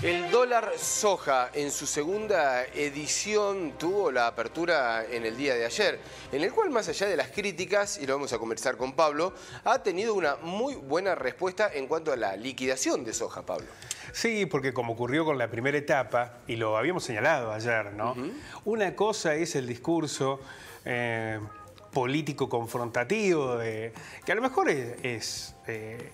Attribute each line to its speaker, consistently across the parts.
Speaker 1: El dólar soja en su segunda edición tuvo la apertura en el día de ayer, en el cual más allá de las críticas, y lo vamos a conversar con Pablo, ha tenido una muy buena respuesta en cuanto a la liquidación de soja, Pablo.
Speaker 2: Sí, porque como ocurrió con la primera etapa, y lo habíamos señalado ayer, ¿no? Una cosa es el discurso eh, político confrontativo, que a lo mejor es, eh,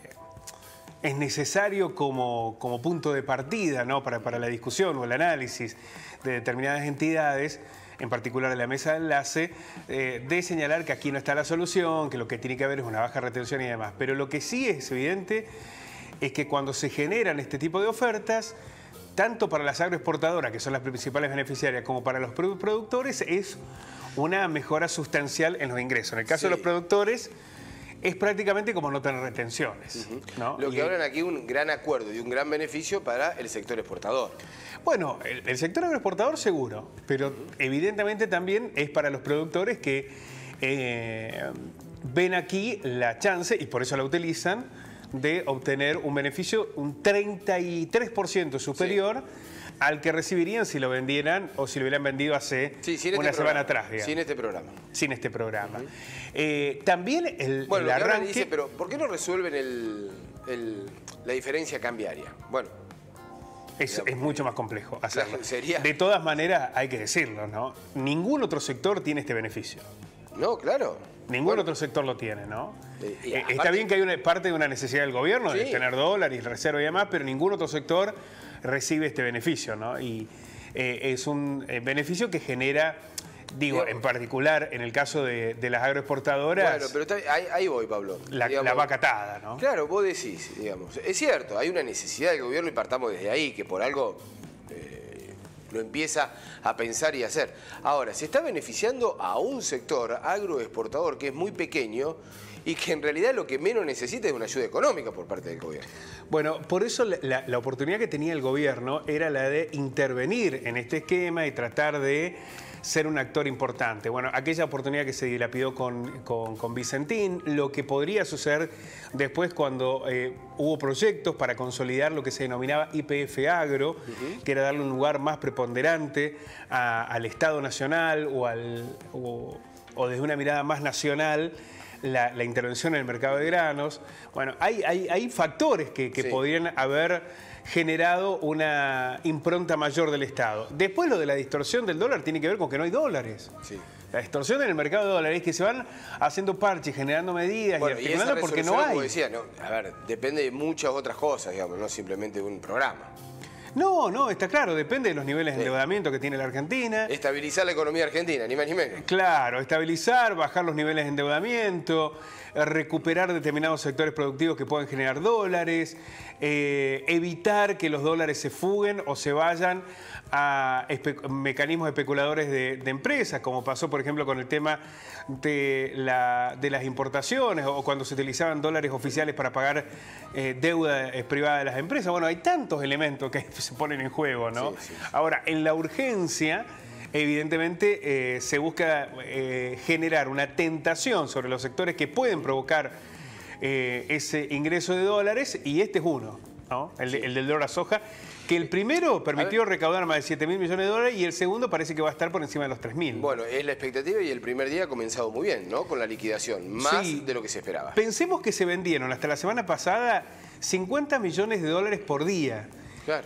Speaker 2: es necesario como, como, punto de partida ¿no? para, para la discusión o el análisis de determinadas entidades, en particular de la mesa de enlace, eh, de señalar que aquí no está la solución, que lo que tiene que haber es una baja retención y demás. Pero lo que sí es evidente es que cuando se generan este tipo de ofertas, tanto para las agroexportadoras, que son las principales beneficiarias, como para los productores, es una mejora sustancial en los ingresos. En el caso de los productores, es prácticamente como no tener retenciones.
Speaker 1: Lo que hablan aquí un gran acuerdo y un gran beneficio para el sector exportador.
Speaker 2: Bueno, el, sector agroexportador seguro, pero evidentemente también es para los productores que eh, ven aquí la chance, y por eso la utilizan, de obtener un beneficio un 33% superior al que recibirían si lo vendieran o si lo hubieran vendido hace este una semana atrás.
Speaker 1: Sin este programa.
Speaker 2: Sin este programa. Eh, también el,
Speaker 1: bueno, arranque... Dice, pero ¿por qué no resuelven el, la diferencia cambiaria? Bueno,
Speaker 2: es, mucho más complejo hacerlo. De todas maneras, hay que decirlo, ¿no? Ningún otro sector tiene este beneficio.
Speaker 1: No, claro.
Speaker 2: Ningún otro sector lo tiene, ¿no? Eh, eh, está bien que hay una parte de una necesidad del gobierno de tener dólares, reserva y demás, pero ningún otro sector recibe este beneficio, ¿no? Y eh, es un beneficio que genera, digo, en particular en el caso de, las agroexportadoras.
Speaker 1: Bueno, pero ahí, voy, Pablo.
Speaker 2: La, la vacatada, ¿no?
Speaker 1: Claro, vos decís, digamos. Es cierto, hay una necesidad del gobierno y partamos desde ahí, que por algo lo empieza a pensar y hacer. Ahora, se está beneficiando a un sector agroexportador que es muy pequeño y que en realidad lo que menos necesita es una ayuda económica por parte del gobierno.
Speaker 2: Bueno, por eso la, la oportunidad que tenía el gobierno era la de intervenir en este esquema y tratar de ser un actor importante. Bueno, aquella oportunidad que se dilapidó con, con, Vicentín, lo que podría suceder después cuando eh, hubo proyectos para consolidar lo que se denominaba IPF Agro, que era darle un lugar más preponderante al Estado Nacional o, al, o, desde una mirada más nacional. La, intervención en el mercado de granos. Bueno, hay, hay, factores que, podrían haber generado una impronta mayor del Estado. Después lo de la distorsión del dólar tiene que ver con que no hay dólares. La distorsión en el mercado de dólares es que se van haciendo parches, generando medidas y articulando porque no hay.
Speaker 1: decía, a ver, depende de muchas otras cosas, digamos, no simplemente de un programa.
Speaker 2: No, no, está claro, depende de los niveles de endeudamiento que tiene la Argentina.
Speaker 1: Estabilizar la economía argentina, ni más ni menos.
Speaker 2: Claro, estabilizar, bajar los niveles de endeudamiento, recuperar determinados sectores productivos que pueden generar dólares, eh, evitar que los dólares se fuguen o se vayan a mecanismos especuladores de, empresas, como pasó por ejemplo con el tema de, las importaciones o cuando se utilizaban dólares oficiales para pagar eh, deuda eh, privada de las empresas. Bueno, hay tantos elementos que se ponen en juego, ¿no? Ahora, en la urgencia evidentemente se busca generar una tentación sobre los sectores que pueden provocar eh, ese ingreso de dólares y este es uno, el, del dólar soja, que el primero permitió recaudar más de 7 mil millones de dólares y el segundo parece que va a estar por encima de los 3 mil.
Speaker 1: Bueno, es la expectativa y el primer día ha comenzado muy bien, ¿no? Con la liquidación, más de lo que se esperaba.
Speaker 2: Pensemos que se vendieron hasta la semana pasada 50 millones de dólares por día.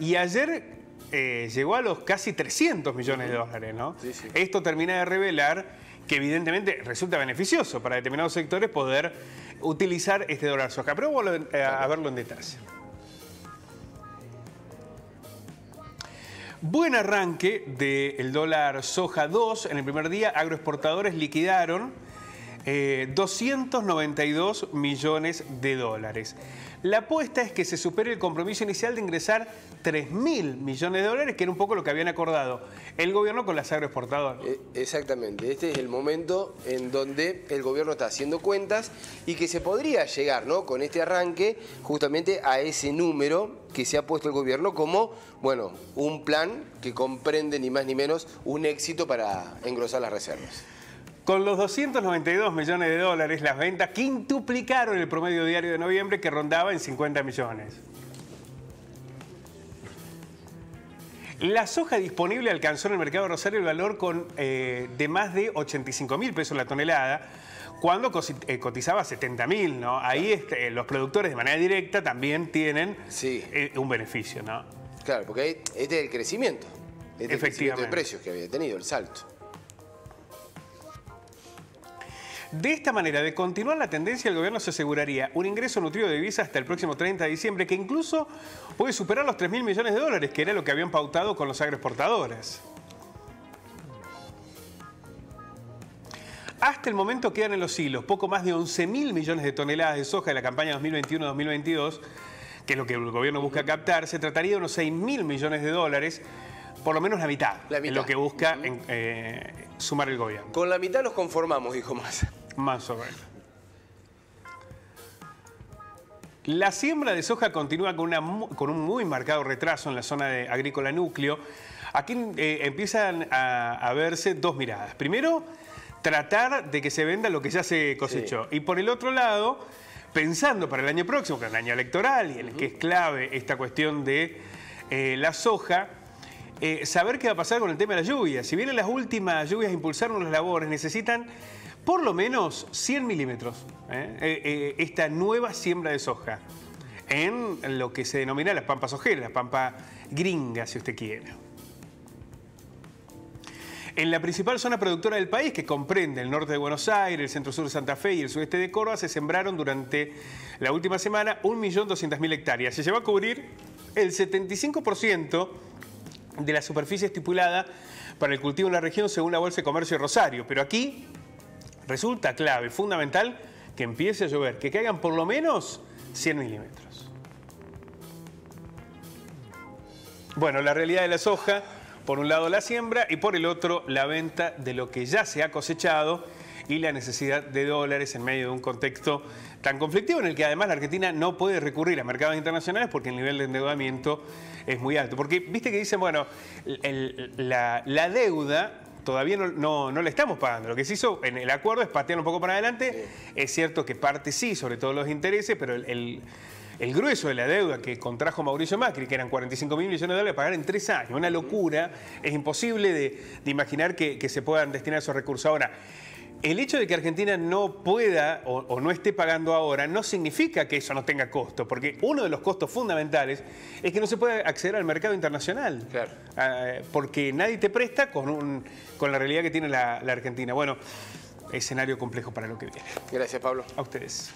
Speaker 2: Y ayer eh, llegó a los casi 300 millones de dólares, ¿no? Esto termina de revelar que evidentemente resulta beneficioso para determinados sectores poder utilizar este dólar soja. Pero vamos a verlo en detalle. Buen arranque del dólar soja 2. En el primer día, agroexportadores liquidaron 292 eh, millones de dólares. La apuesta es que se supere el compromiso inicial de ingresar 3 mil millones de dólares, que era un poco lo que habían acordado el gobierno con las agroexportadoras. Eh,
Speaker 1: exactamente, este es el momento en donde el gobierno está haciendo cuentas y que se podría llegar ¿no? con este arranque justamente a ese número que se ha puesto el gobierno como, bueno, un plan que comprende ni más ni menos un éxito para engrosar las reservas.
Speaker 2: Con los 292 millones de dólares, las ventas quintuplicaron el promedio diario de noviembre que rondaba en 50 millones. La soja disponible alcanzó en el mercado de Rosario el valor con, eh, de más de 85 mil pesos la tonelada, cuando eh, cotizaba 70 mil, ¿no? Ahí este, los productores de manera directa también tienen eh, un beneficio, ¿no?
Speaker 1: Claro, porque este es el crecimiento. Este el crecimiento de precios que había tenido, el salto.
Speaker 2: De esta manera, de continuar la tendencia, el gobierno se aseguraría un ingreso nutrido de divisas hasta el próximo 30 de diciembre, que incluso puede superar los 3 mil millones de dólares, que era lo que habían pautado con los agroexportadores. Hasta el momento quedan en los hilos poco más de 11 mil millones de toneladas de soja de la campaña 2021-2022, que es lo que el gobierno busca captar. Se trataría de unos 6 mil millones de dólares, por lo menos la mitad, la lo que busca eh, sumar el gobierno.
Speaker 1: Con la mitad nos conformamos, dijo más.
Speaker 2: Más o menos. La siembra de soja continúa con, un muy marcado retraso en la zona de agrícola núcleo. Aquí eh, empiezan a, verse dos miradas. Primero, tratar de que se venda lo que ya se cosechó. Y por el otro lado, pensando para el año próximo, que es el año electoral y en el que es clave esta cuestión de eh, la soja, eh, saber qué va a pasar con el tema de las lluvias. Si bien las últimas lluvias impulsaron las labores, necesitan por lo menos 100 milímetros ¿eh? Eh, esta nueva siembra de soja en lo que se denomina las pampas ojeras, la pampa gringa, si usted quiere. En la principal zona productora del país, que comprende el norte de Buenos Aires, el centro-sur de Santa Fe y el sudeste de Córdoba, se sembraron durante la última semana 1.200.000 hectáreas. Se llevó a cubrir el 75% de la superficie estipulada para el cultivo en la región según la Bolsa de Comercio de Rosario. Pero aquí resulta clave, fundamental, que empiece a llover, que caigan por lo menos 100 milímetros. Bueno, la realidad de la soja, por un lado la siembra y por el otro la venta de lo que ya se ha cosechado y la necesidad de dólares en medio de un contexto tan conflictivo en el que además la Argentina no puede recurrir a mercados internacionales porque el nivel de endeudamiento es muy alto. Porque viste que dicen, bueno, la, la deuda todavía no, no, le estamos pagando. Lo que se hizo en el acuerdo es patear un poco para adelante. Es cierto que parte sí, sobre todo los intereses, pero el, grueso de la deuda que contrajo Mauricio Macri, que eran 45 mil millones de dólares, pagar en tres años. Una locura. Es imposible de, imaginar que, que se puedan destinar esos recursos. Ahora, el hecho de que Argentina no pueda o, no esté pagando ahora no significa que eso no tenga costo, porque uno de los costos fundamentales es que no se puede acceder al mercado internacional, claro. Ah, porque nadie te presta con, con la realidad que tiene la, la Argentina. Bueno, escenario complejo para lo que viene.
Speaker 1: Gracias, Pablo.
Speaker 2: A ustedes.